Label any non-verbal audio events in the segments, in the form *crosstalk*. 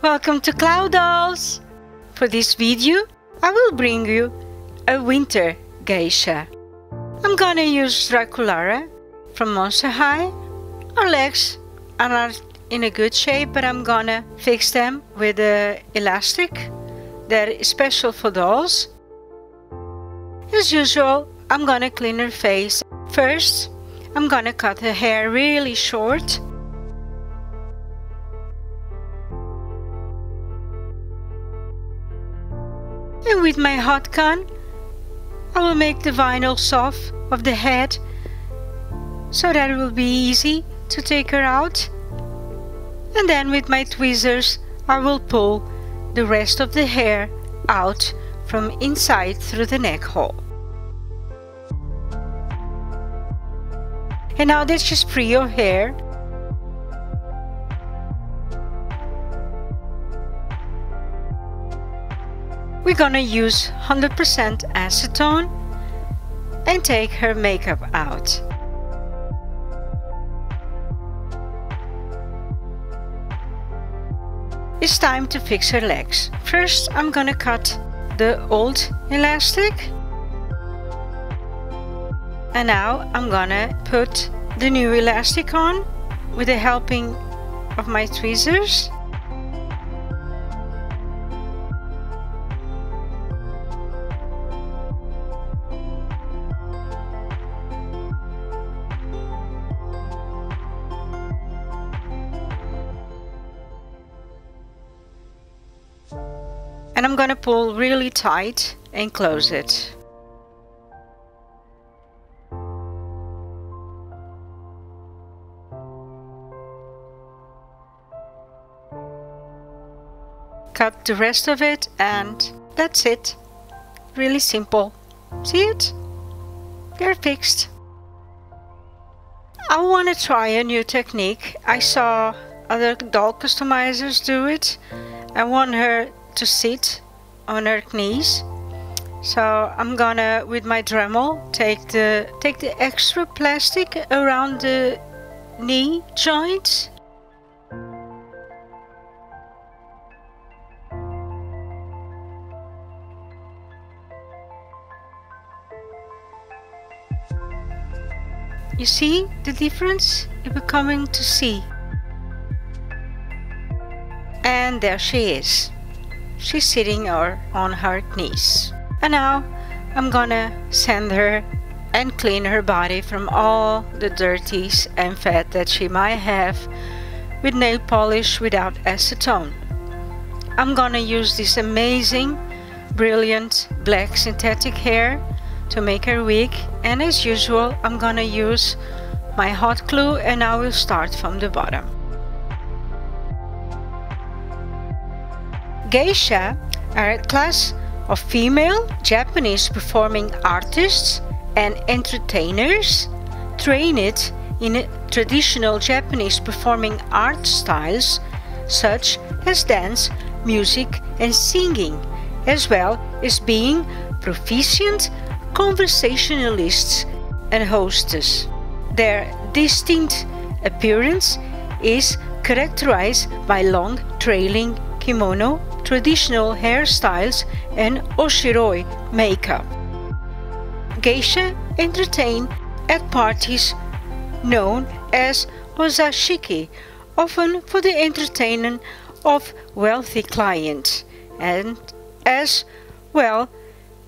Welcome to Claudolls! For this video, I will bring you a winter geisha. I'm gonna use Draculara from Monster High. Her legs are not in a good shape, but I'm gonna fix them with a elastic that is special for dolls. As usual, I'm gonna clean her face. First, I'm gonna cut her hair really short And with my hot gun, I will make the vinyl soft of the head so that it will be easy to take her out. And then with my tweezers, I will pull the rest of the hair out from inside through the neck hole. And now that she's free of hair, We're gonna use 100% acetone and take her makeup out. It's time to fix her legs. First I'm gonna cut the old elastic and now I'm gonna put the new elastic on with the helping of my tweezers I'm gonna pull really tight and close it. Cut the rest of it and that's it. Really simple. See it? They're fixed. I want to try a new technique. I saw other doll customizers do it. I want her to sit on her knees. So I'm gonna, with my Dremel, take the take the extra plastic around the knee joints. You see the difference? You're becoming to see. And there she is she's sitting or on her knees. And now I'm gonna sand her and clean her body from all the dirties and fat that she might have with nail polish without acetone. I'm gonna use this amazing, brilliant black synthetic hair to make her wig and as usual I'm gonna use my hot glue and I will start from the bottom. Geisha are a class of female Japanese performing artists and entertainers trained in traditional Japanese performing art styles such as dance, music, and singing, as well as being proficient conversationalists and hostess. Their distinct appearance is characterized by long trailing kimono traditional hairstyles and oshiroi makeup. Geisha entertain at parties known as ozashiki, often for the entertainment of wealthy clients, and as well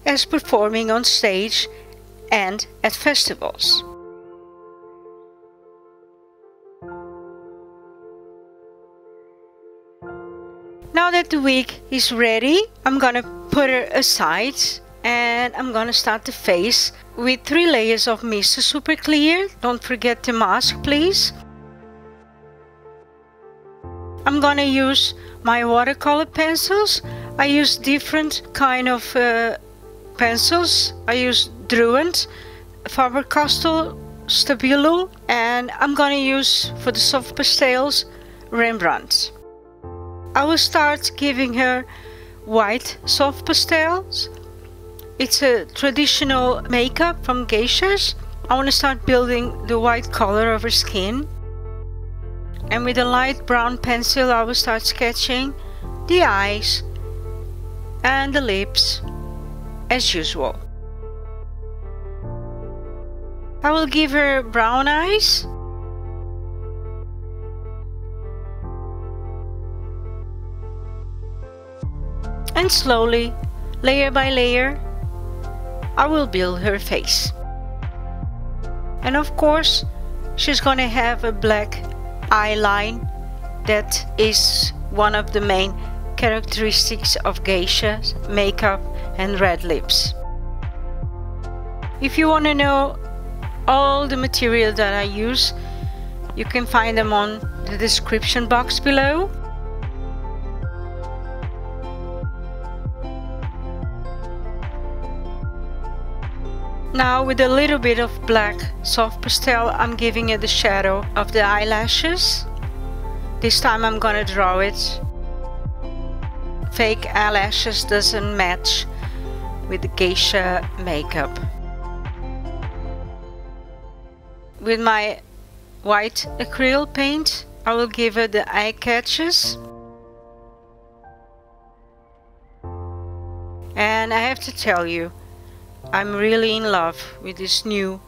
as performing on stage and at festivals. Now that the wig is ready, I'm gonna put it aside and I'm gonna start the face with three layers of Mr. Super Clear. Don't forget the mask, please. I'm gonna use my watercolor pencils. I use different kind of uh, pencils. I use Derwent, Faber-Castell, Stabilo, and I'm gonna use for the soft pastels Rembrandt. I will start giving her white soft pastels. It's a traditional makeup from geishas. I want to start building the white color of her skin. And with a light brown pencil I will start sketching the eyes, and the lips as usual. I will give her brown eyes. And slowly, layer by layer, I will build her face. And of course, she's gonna have a black eye line that is one of the main characteristics of geisha makeup and red lips. If you want to know all the material that I use, you can find them on the description box below. Now with a little bit of black soft pastel I'm giving it the shadow of the eyelashes. This time I'm gonna draw it. Fake eyelashes doesn't match with the geisha makeup. With my white acrylic paint I will give it the eye catches. And I have to tell you, I'm really in love with these new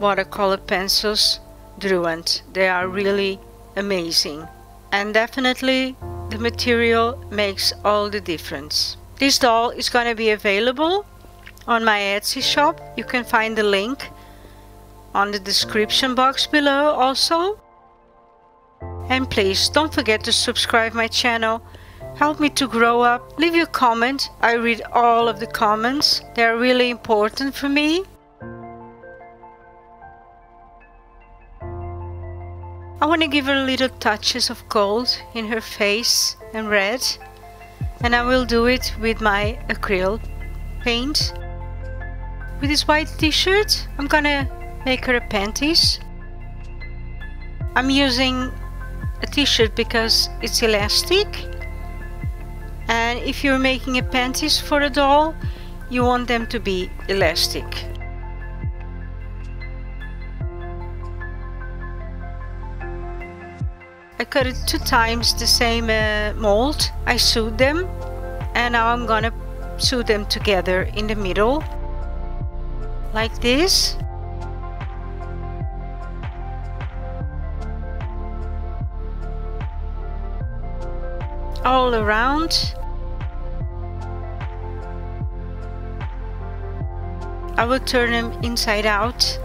watercolor pencils Derwent. They are really amazing and definitely the material makes all the difference. This doll is going to be available on my Etsy shop. You can find the link on the description box below also. And please don't forget to subscribe my channel Help me to grow up. Leave your comment. I read all of the comments. They are really important for me. I want to give her little touches of gold in her face and red. And I will do it with my acrylic paint. With this white t-shirt, I'm gonna make her a panties. I'm using a t-shirt because it's elastic and if you're making a panties for a doll you want them to be elastic. I cut it two times the same uh, mold. I sewed them and now I'm gonna sew them together in the middle like this. All around I will turn them inside out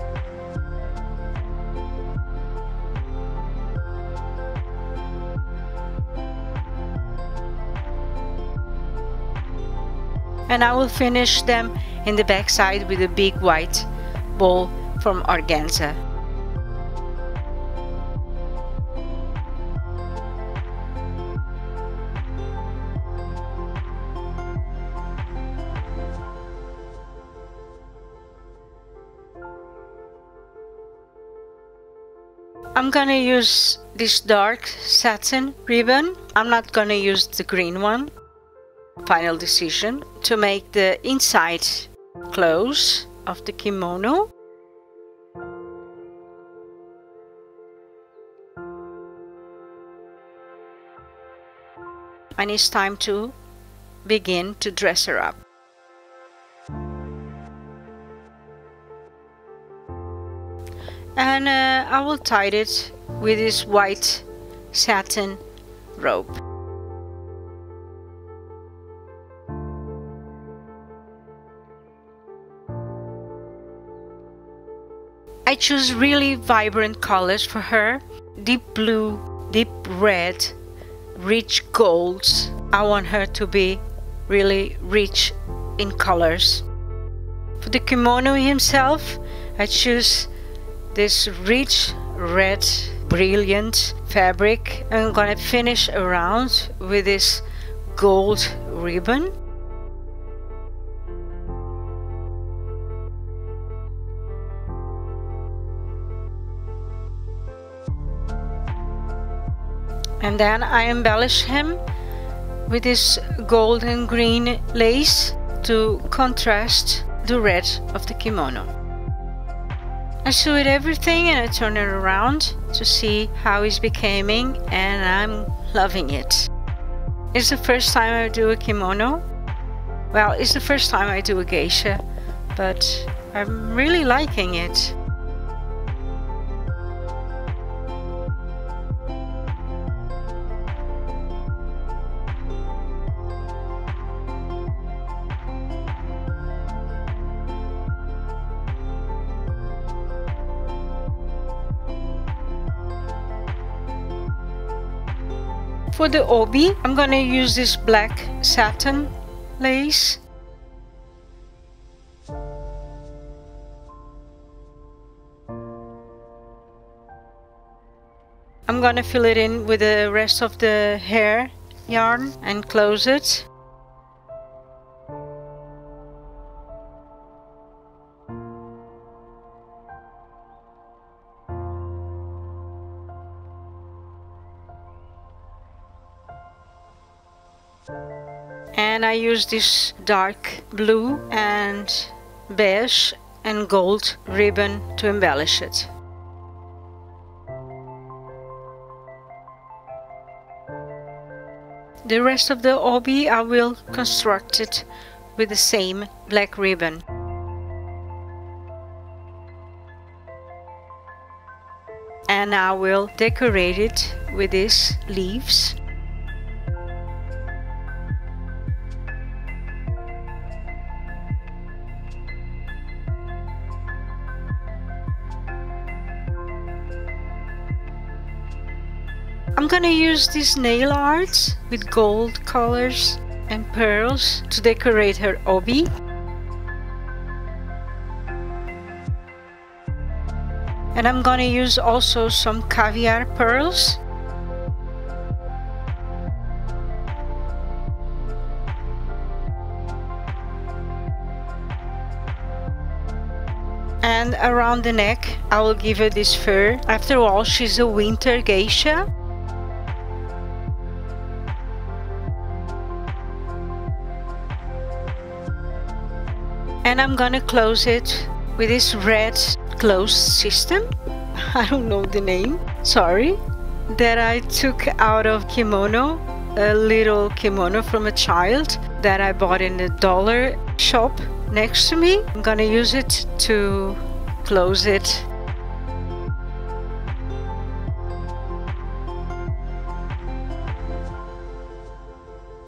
and I will finish them in the back side with a big white ball from organza. I'm gonna use this dark satin ribbon. I'm not gonna use the green one. Final decision to make the inside close of the kimono. And it's time to begin to dress her up. And uh, I will tie it with this white satin rope. I choose really vibrant colors for her deep blue, deep red, rich golds. I want her to be really rich in colors. For the kimono himself, I choose this rich red brilliant fabric I'm gonna finish around with this gold ribbon and then I embellish him with this golden green lace to contrast the red of the kimono. I sew it everything and I turn it around to see how it's becoming and I'm loving it. It's the first time I do a kimono. Well, it's the first time I do a geisha, but I'm really liking it. For the obi, I'm gonna use this black satin lace. I'm gonna fill it in with the rest of the hair yarn and close it. I use this dark blue and beige and gold ribbon to embellish it. The rest of the obi I will construct it with the same black ribbon. And I will decorate it with these leaves. Gonna use these nail arts with gold colors and pearls to decorate her obi. And I'm gonna use also some caviar pearls. And around the neck, I will give her this fur. After all, she's a winter geisha. And I'm gonna close it with this red close system. *laughs* I don't know the name. Sorry. That I took out of kimono a little kimono from a child that I bought in the dollar shop next to me. I'm gonna use it to close it.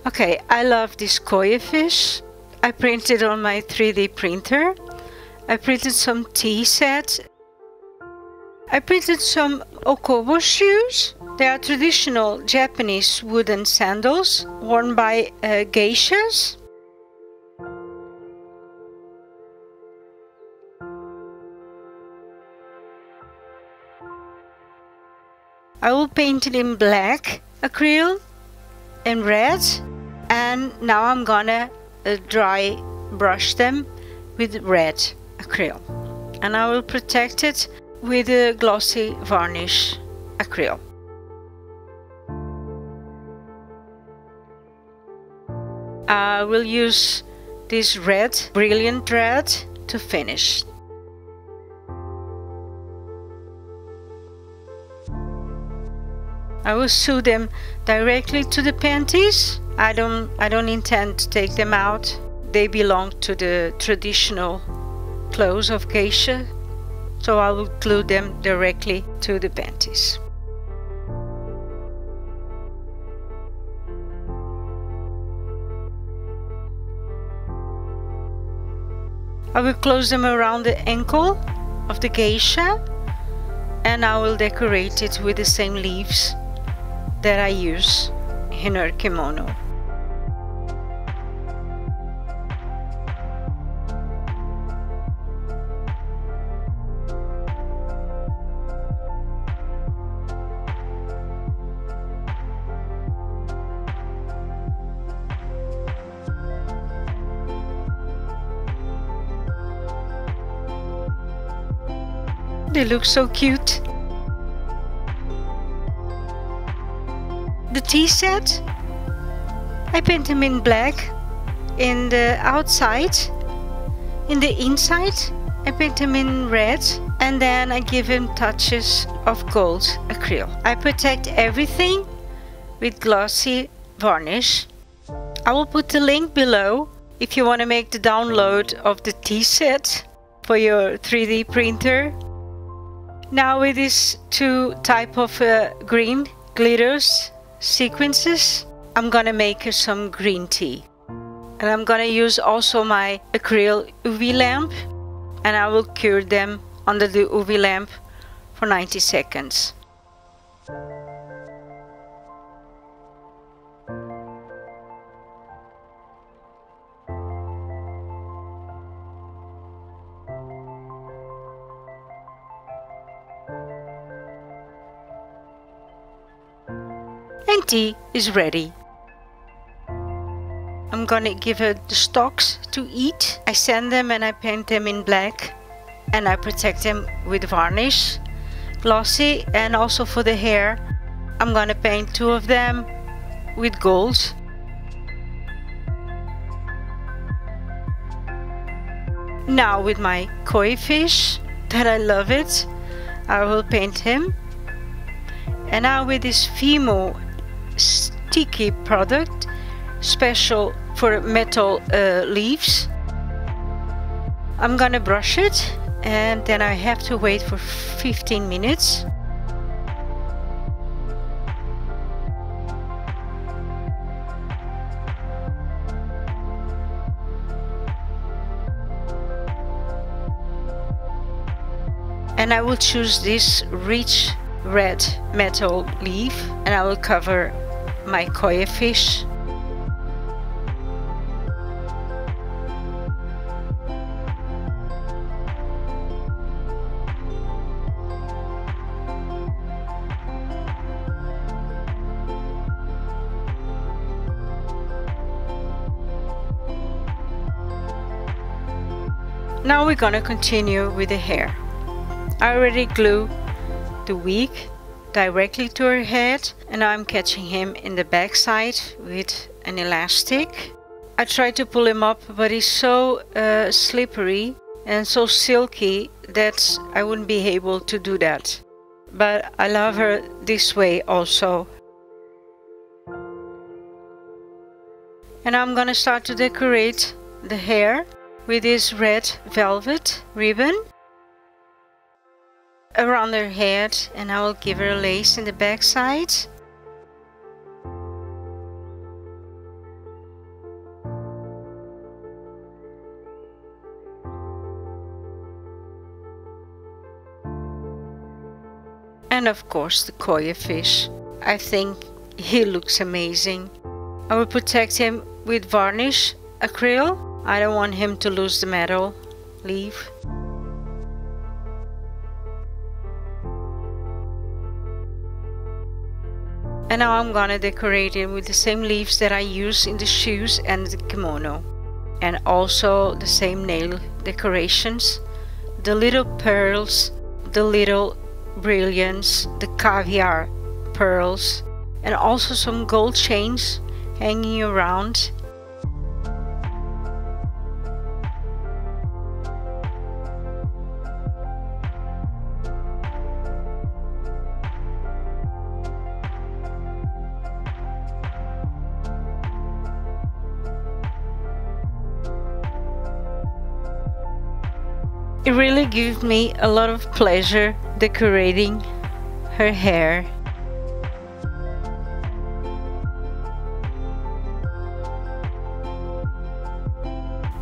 Okay, I love this koi fish I printed on my 3D printer. I printed some tea sets. I printed some Okobo shoes. They are traditional Japanese wooden sandals worn by uh, geishas. I will paint it in black acrylic and red and now I'm gonna Uh, dry brush them with red acrylic and I will protect it with a glossy varnish acrylic. I will use this red brilliant red to finish. I will sew them directly to the panties I don't I don't intend to take them out. They belong to the traditional clothes of geisha, so I will glue them directly to the panties. I will close them around the ankle of the geisha and I will decorate it with the same leaves that I use in her kimono. They look so cute. The tea set, I paint them in black in the outside. In the inside, I paint them in red and then I give him touches of gold acrylic. I protect everything with glossy varnish. I will put the link below if you want to make the download of the T-set for your 3D printer. Now with these two type of uh, green glitters sequences, I'm gonna make some green tea. And I'm gonna use also my acrylic UV lamp and I will cure them under the UV lamp for 90 seconds. Is ready. I'm gonna give her the stalks to eat. I sand them and I paint them in black and I protect them with varnish, glossy and also for the hair. I'm gonna paint two of them with gold. Now with my koi fish that I love it, I will paint him. And now with this Fimo sticky product special for metal uh, leaves. I'm gonna brush it and then I have to wait for 15 minutes. And I will choose this rich red metal leaf and I will cover my koi fish. Now we're gonna continue with the hair. I already glue the wig directly to her head and I'm catching him in the backside with an elastic. I tried to pull him up but he's so uh, slippery and so silky that I wouldn't be able to do that. But I love her this way also. And I'm gonna start to decorate the hair with this red velvet ribbon around her head and I will give her a lace in the backside. And of course the koi fish. I think he looks amazing. I will protect him with varnish acrylic. I don't want him to lose the metal leaf. And now I'm gonna decorate it with the same leaves that I use in the shoes and the kimono. And also the same nail decorations. The little pearls, the little brilliants, the caviar pearls, and also some gold chains hanging around gives me a lot of pleasure decorating her hair.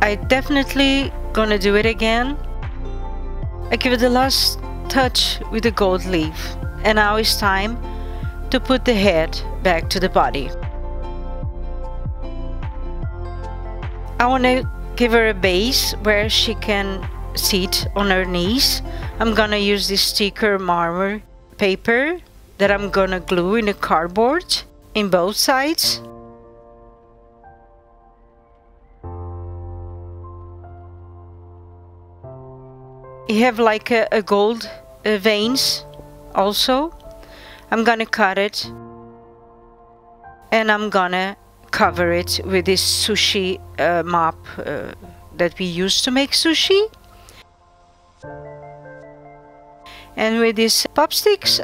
I definitely gonna do it again. I give it the last touch with the gold leaf and now it's time to put the head back to the body. I want to give her a base where she can seat on her knees. I'm gonna use this sticker marmor paper that I'm gonna glue in the cardboard in both sides. You have like a, a gold uh, veins also. I'm gonna cut it and I'm gonna cover it with this sushi uh, mop uh, that we use to make sushi. And with these pop sticks,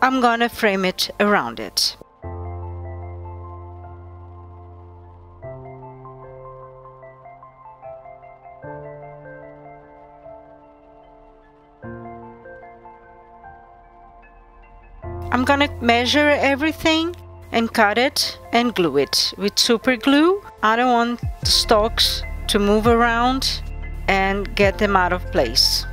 I'm gonna frame it around it. I'm gonna measure everything and cut it and glue it with super glue. I don't want the stalks to move around and get them out of place.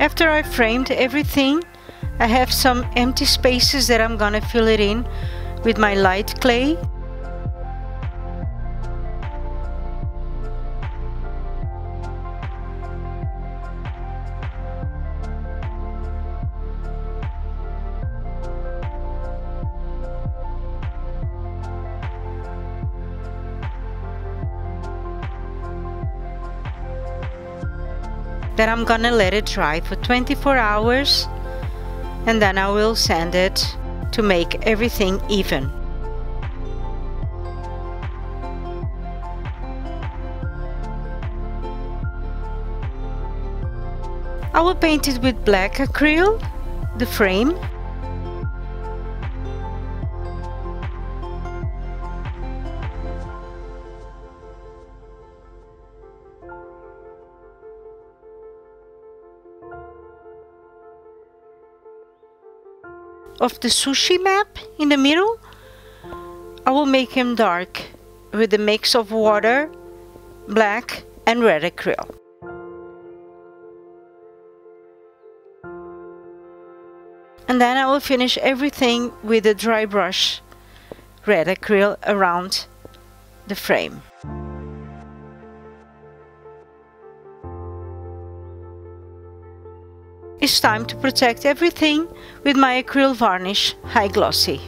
After I framed everything, I have some empty spaces that I'm gonna fill it in with my light clay. Then I'm gonna let it dry for 24 hours and then I will sand it to make everything even. I will paint it with black acrylic, the frame, of the sushi map in the middle, I will make him dark with a mix of water, black and red acrylic. And then I will finish everything with a dry brush, red acrylic around the frame. It's time to protect everything with my acrylic varnish high glossy.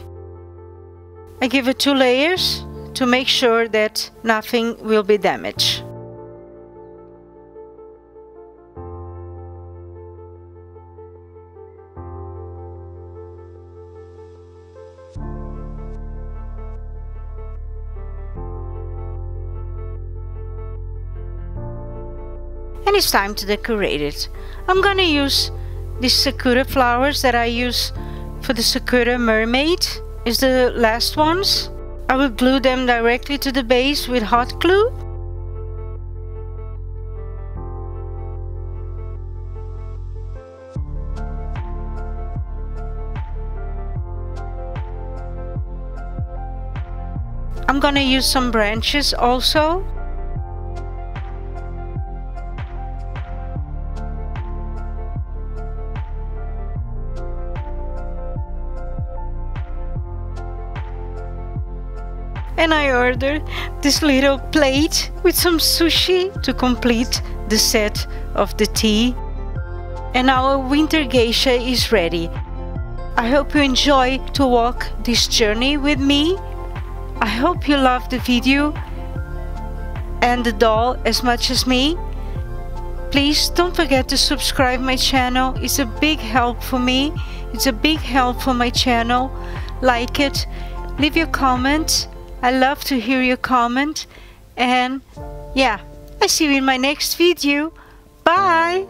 I give it two layers to make sure that nothing will be damaged. and it's time to decorate it. I'm gonna use these sakura flowers that I use for the sakura mermaid is the last ones. I will glue them directly to the base with hot glue. I'm gonna use some branches also and I ordered this little plate with some sushi to complete the set of the tea. And our winter geisha is ready. I hope you enjoy to walk this journey with me. I hope you love the video and the doll as much as me. Please don't forget to subscribe my channel. It's a big help for me. It's a big help for my channel. Like it. Leave your comments I love to hear your comment and yeah, I see you in my next video. Bye!